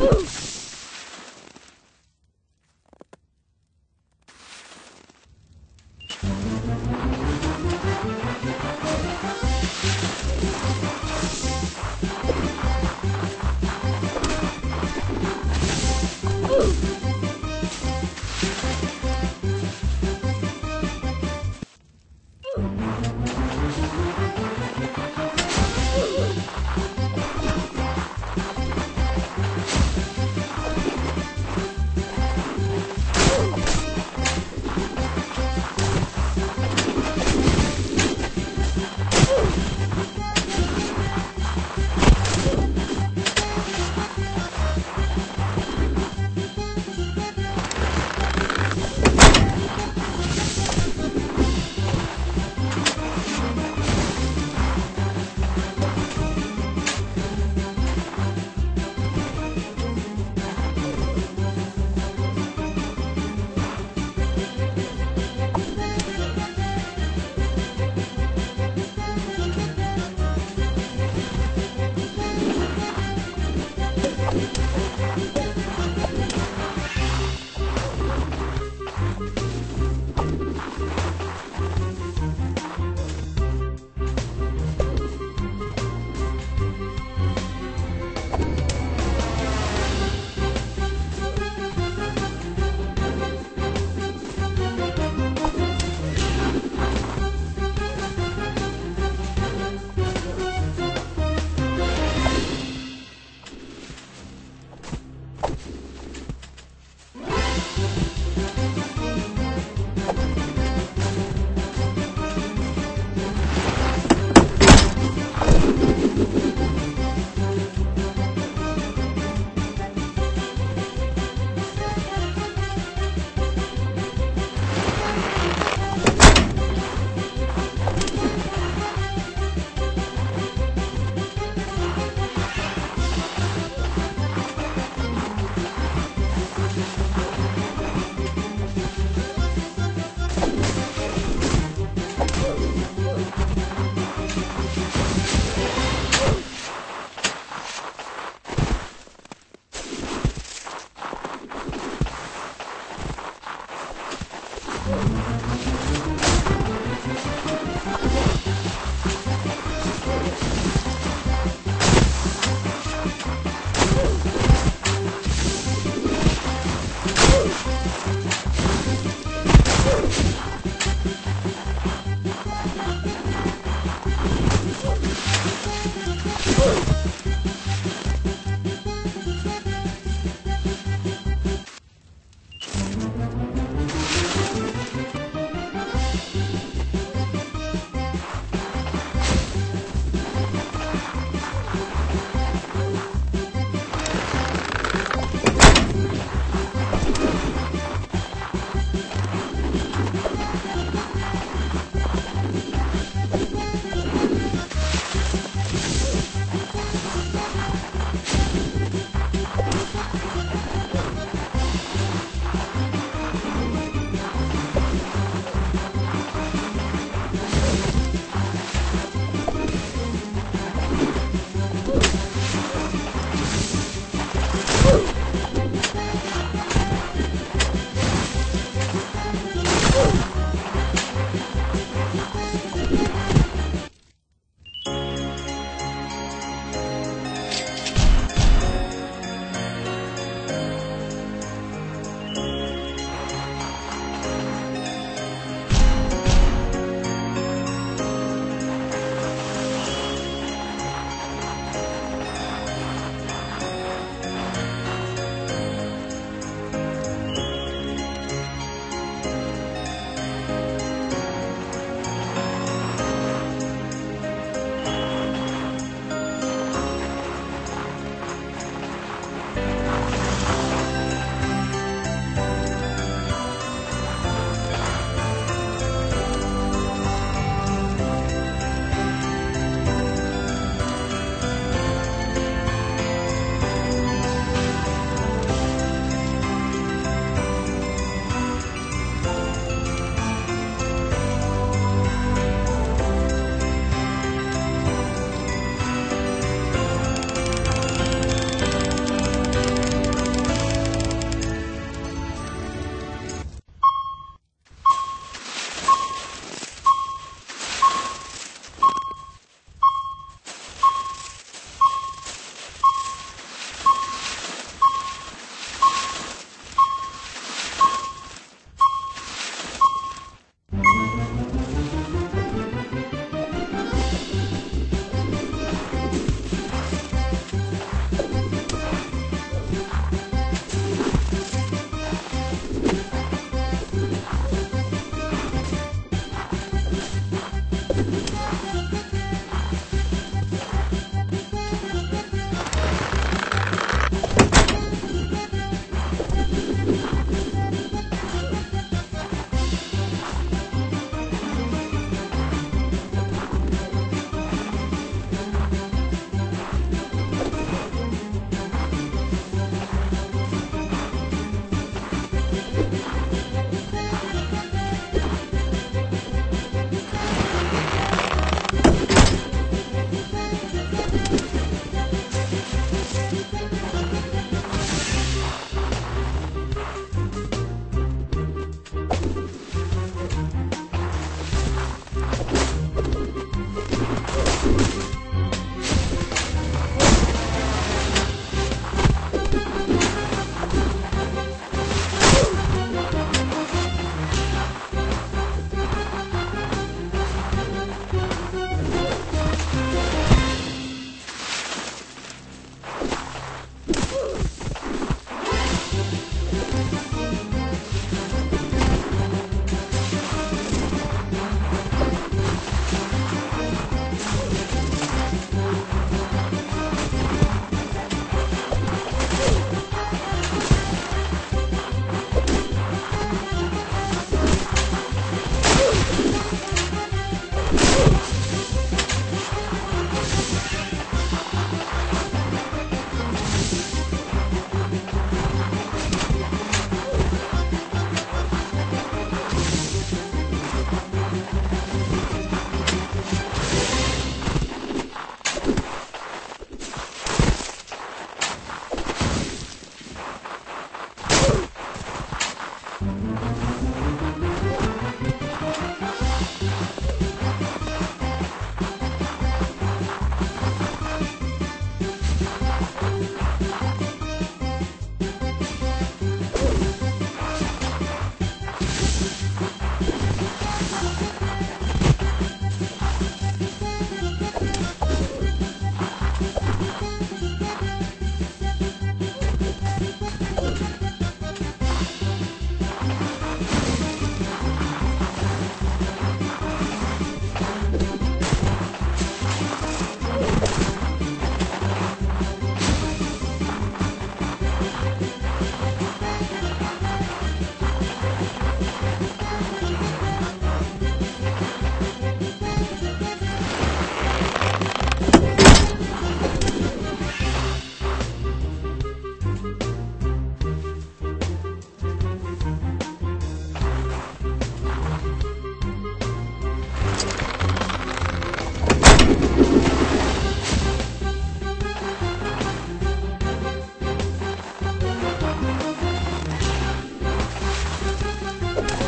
Ooh.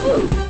Woo!